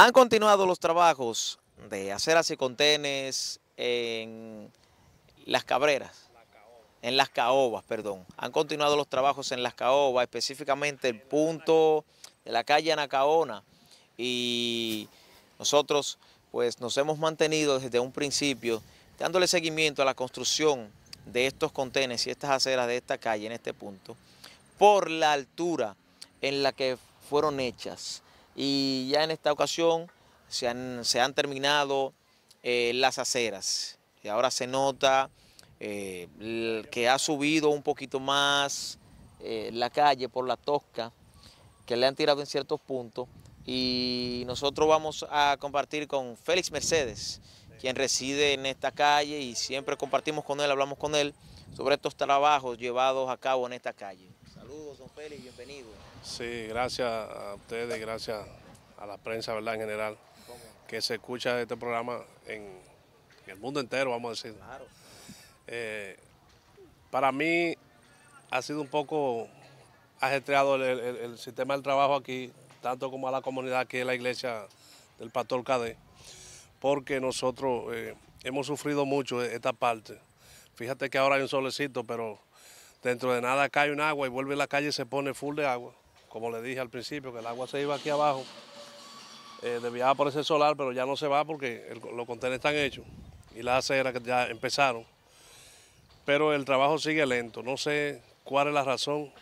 Han continuado los trabajos de aceras y contenes en las cabreras, en las caobas, perdón. Han continuado los trabajos en las caobas, específicamente el punto de la calle Anacaona. Y nosotros pues nos hemos mantenido desde un principio dándole seguimiento a la construcción de estos contenes y estas aceras de esta calle en este punto por la altura en la que fueron hechas y ya en esta ocasión se han, terminado eh, las aceras y ahora se nota eh, que ha subido un poquito más eh, la calle por la tosca que le han tirado en ciertos puntos y nosotros vamos a compartir con Félix Mercedes, quien reside en esta calle y siempre compartimos con él, hablamos con él sobre estos trabajos llevados a cabo en esta calle. Don Félix, bienvenido. Sí, gracias a ustedes, gracias a la prensa, ¿verdad? En general, que se escucha este programa en, el mundo entero, vamos a decir. Claro. Eh, para mí ha sido un poco ajetreado el, sistema del trabajo aquí, tanto como a la comunidad que es la iglesia del Pastor Cadé, porque nosotros eh, hemos sufrido mucho esta parte. Fíjate que ahora hay un solecito, pero dentro de nada cae un agua y vuelve la calle y se pone full de agua como le dije al principio, que el agua se iba aquí abajo, eh, desviaba por ese solar, pero ya no se va porque los contenedores están hechos y las aceras que ya empezaron. Pero el trabajo sigue lento, no sé cuál es la razón,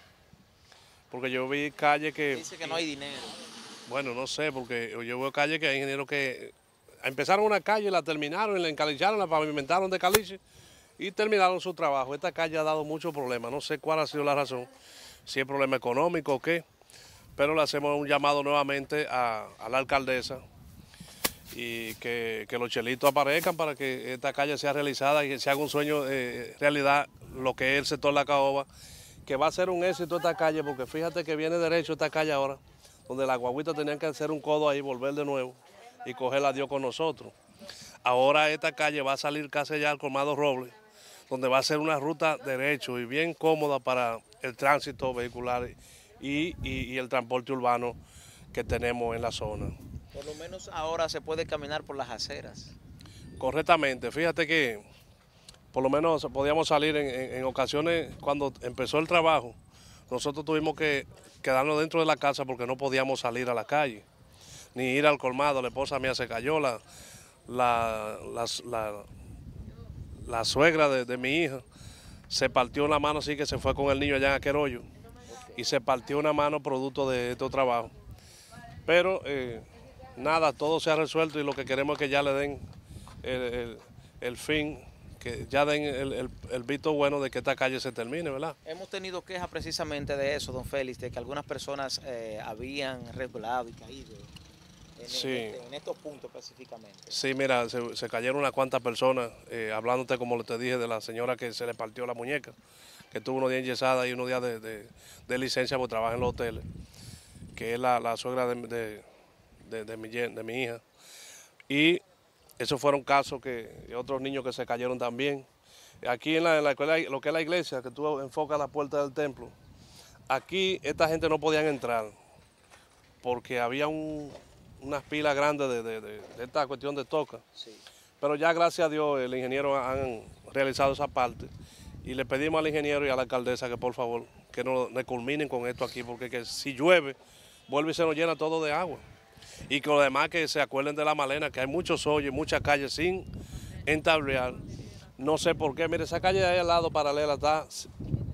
porque yo vi calles que... Dice que no hay dinero. Bueno, no sé, porque yo veo calles que hay ingenieros que empezaron una calle, la terminaron, y la encalicharon, la pavimentaron de caliche y terminaron su trabajo. Esta calle ha dado muchos problemas, no sé cuál ha sido la razón, si es problema económico o qué pero le hacemos un llamado nuevamente a, la alcaldesa y que, los chelitos aparezcan para que esta calle sea realizada y que se haga un sueño realidad, lo que es el sector La Caoba, que va a ser un éxito esta calle, porque fíjate que viene derecho esta calle ahora, donde la guaguita tenían que hacer un codo ahí, volver de nuevo y cogerla Dios con nosotros. Ahora esta calle va a salir casi ya al Colmado Roble, donde va a ser una ruta derecho y bien cómoda para el tránsito vehicular y, el transporte urbano que tenemos en la zona. Por lo menos ahora se puede caminar por las aceras. Correctamente, fíjate que por lo menos podíamos salir en, ocasiones cuando empezó el trabajo, nosotros tuvimos que quedarnos dentro de la casa porque no podíamos salir a la calle, ni ir al colmado, la esposa mía se cayó, la, la, la, suegra de, mi hija se partió la mano así que se fue con el niño allá en aquel hoyo y se partió una mano producto de estos trabajos. Pero eh, nada, todo se ha resuelto y lo que queremos es que ya le den el, fin, que ya den el, el, visto bueno de que esta calle se termine, ¿verdad? Hemos tenido quejas precisamente de eso, don Félix, de que algunas personas eh, habían resbalado y caído. En, este, en, estos puntos específicamente. Sí, mira, se, cayeron unas cuantas personas, eh, hablándote como te dije de la señora que se le partió la muñeca que tuvo unos días enyesada y unos días de, licencia por trabajar en los hoteles, que es la, suegra de, mi, de, mi, hija. Y esos fueron casos que otros niños que se cayeron también. Aquí en la, escuela, lo que es la iglesia, que tú enfocas la puerta del templo, aquí esta gente no podían entrar porque había unas pilas grandes de, esta cuestión de toca. Pero ya gracias a Dios el ingeniero han realizado esa parte y le pedimos al ingeniero y a la alcaldesa que por favor que no culminen con esto aquí, porque que si llueve, vuelve y se nos llena todo de agua. Y que los demás que se acuerden de la malena, que hay muchos hoyos, muchas calles sin entablear. No sé por qué, mire, esa calle de ahí al lado paralela está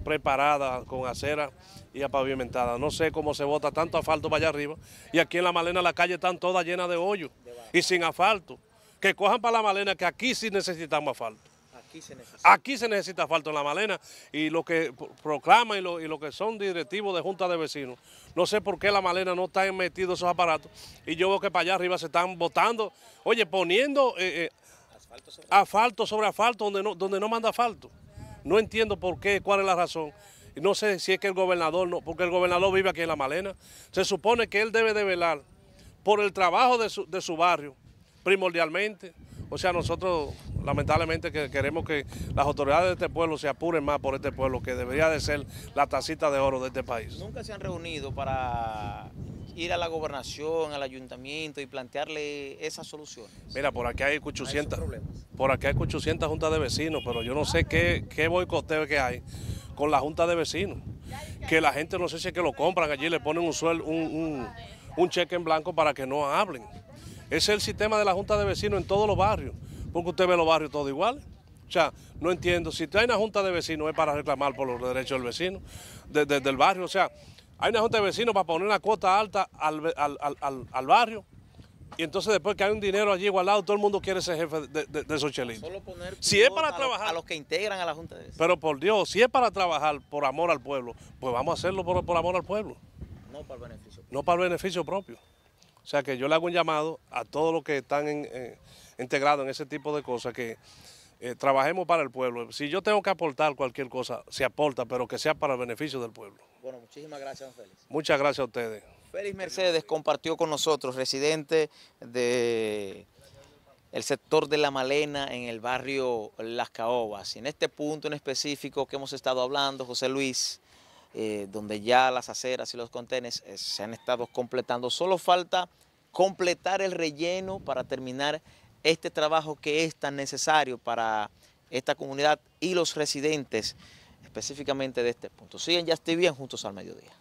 preparada con acera y apavimentada. No sé cómo se bota tanto asfalto para allá arriba. Y aquí en la Malena la calle están todas llenas de hoyos y sin asfalto. Que cojan para la Malena, que aquí sí necesitamos asfalto. Aquí se necesita. asfalto en la Malena y lo que proclaman y lo, que son directivos de junta de vecinos. No sé por qué la Malena no está metido esos aparatos y yo veo que para allá arriba se están botando, oye, poniendo eh, eh, asfalto, sobre... asfalto donde no, donde no manda asfalto. No entiendo por qué, cuál es la razón. No sé si es que el gobernador, no, porque el gobernador vive aquí en La Malena. Se supone que él debe de velar por el trabajo de su, de su barrio, primordialmente. O sea, nosotros lamentablemente que queremos que las autoridades de este pueblo se apuren más por este pueblo, que debería de ser la tacita de oro de este país. ¿Nunca se han reunido para ir a la gobernación, al ayuntamiento y plantearle esas soluciones? Mira, por aquí hay a esos 800, problemas? por aquí hay 800 juntas de vecinos, pero yo no sé qué, qué boicoteo que hay con la junta de vecinos. Que la gente no sé si es que lo compran allí, le ponen un, suel, un, un- un cheque en blanco para que no hablen. Ese es el sistema de la junta de vecinos en todos los barrios, porque usted ve los barrios todos iguales. O sea, no entiendo, si hay una junta de vecinos es para reclamar por los derechos del vecino, de- de- del barrio. O sea, hay una junta de vecinos para poner una cuota alta al, al- al- al- barrio y entonces después que hay un dinero allí igualado, todo el mundo quiere ser jefe de, de- de esos chelitos. Solo poner Si es para a los- trabajar. a los que integran a la Junta de Vecinos, Pero por Dios, si es para trabajar por amor al pueblo, pues vamos a hacerlo por, por amor al pueblo, no para el beneficio. no para el beneficio propio. O sea que yo le hago un llamado a todos los que están en- eh, integrados en ese tipo de cosas, que eh, trabajemos para el pueblo. Si yo tengo que aportar cualquier cosa, se aporta, pero que sea para el beneficio del pueblo. Bueno, muchísimas gracias, don Félix. Muchas gracias a ustedes. Félix Mercedes compartió con nosotros, residente de el sector de La Malena en el barrio Las Caobas. Y en este punto en específico que hemos estado hablando, José Luis, eh, donde ya las aceras y los contenes eh, se han estado completando. Solo falta completar el relleno para terminar este trabajo que es tan necesario para esta comunidad y los residentes específicamente de este punto. Siguen ya estoy bien juntos al mediodía.